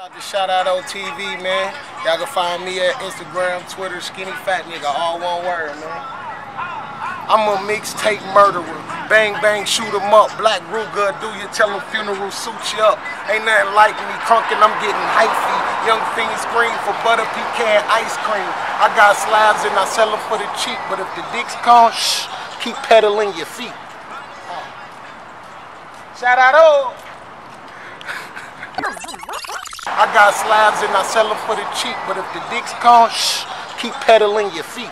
out to Shadadow TV, man. Y'all can find me at Instagram, Twitter, Skinny Fat Nigga, all one word, man. I'm a mixtape murderer. Bang, bang, shoot 'em up. Black Ruger, do you tell 'em funeral suit you up. Ain't nothing like me. Crunkin', I'm getting hyphy. Young fiend scream for butter pecan ice cream. I got slabs and I sell 'em for the cheap. But if the dicks come, shh, keep pedaling your feet. Shout out, oh! I got slabs and I sell them for the cheap, but if the dicks come, shh, keep pedaling your feet.